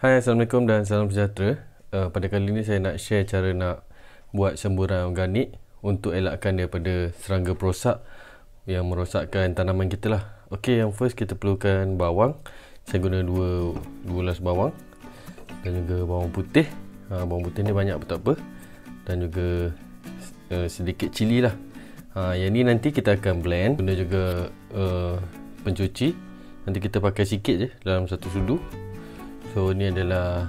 Hai Assalamualaikum dan salam sejahtera. Uh, Pada kali ini saya nak share cara nak buat semburan organik Untuk elakkan daripada serangga perosak Yang merosakkan tanaman kita lah. Ok yang first kita perlukan bawang. Saya guna dua, dua las bawang Dan juga bawang putih. Uh, Bawang putih ni banyak pun tak apa. Dan juga uh, sedikit cili lah. Uh, Yang ni nanti kita akan blend. Guna juga uh, pencuci. Nanti kita pakai sikit je dalam satu sudu So ni adalah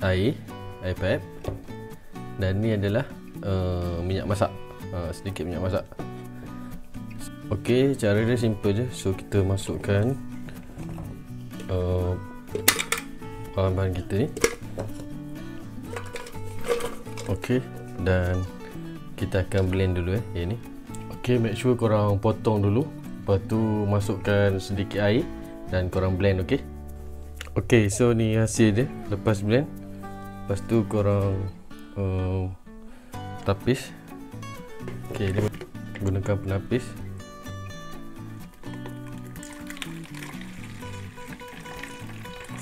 air, air pipe dan ni adalah uh, minyak masak, uh, sedikit minyak masak. Okey, cara dia simple je. So kita masukkan uh, bahan-bahan kita ni. Okey, dan kita akan blend dulu eh yang ni. Okey, make sure korang potong dulu. Lepas tu masukkan sedikit air dan korang blend okey. Ok so ni hasil dia Lepas blend Lepas tu korang uh, Tapis. Ok dia Gunakan penapis.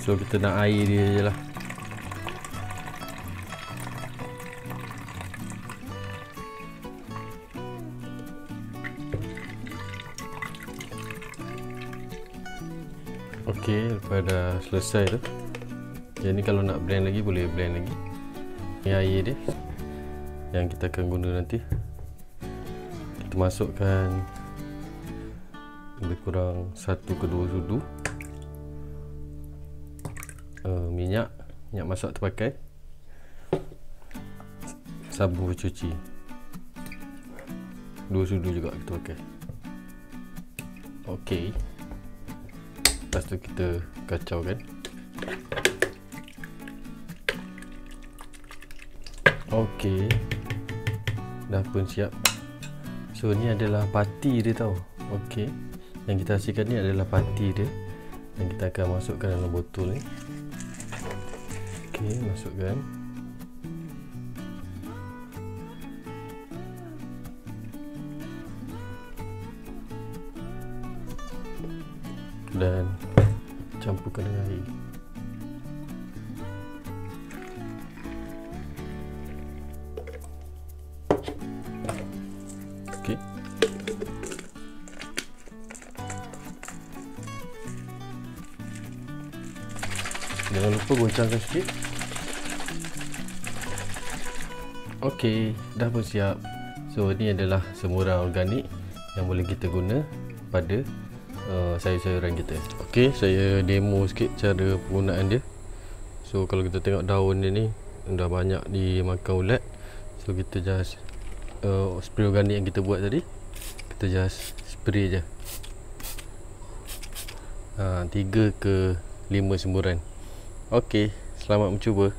So kita nak air dia je lah Okey, lepas dah selesai tu. Yang ni kalau nak blend lagi boleh blend lagi. Ni air dia yang kita akan guna nanti. Kita masukkan lebih kurang 1 ke 2 sudu. Uh, minyak, minyak masak terpakai. Sabun cuci. Dua sudu juga kita pakai. Okey. Lepas tu kita kacau kan? Ok Dah pun siap. So ni adalah pati dia tau. Ok Yang kita hasilkan ni adalah pati dia. Yang kita akan masukkan dalam botol ni. Ok masukkan dan campurkan dengan air. Jangan lupa goncangkan sikit. Ok dah pun siap. So ni adalah semurah organik yang boleh kita guna pada uh, sayur-sayuran kita. Ok saya demo sikit cara penggunaan dia. So kalau kita tengok daun dia ni dah banyak dimakan ulat. So kita just uh, spray organik yang kita buat tadi. Kita just spray je. Uh, 3 ke 5 semburan. Ok selamat mencuba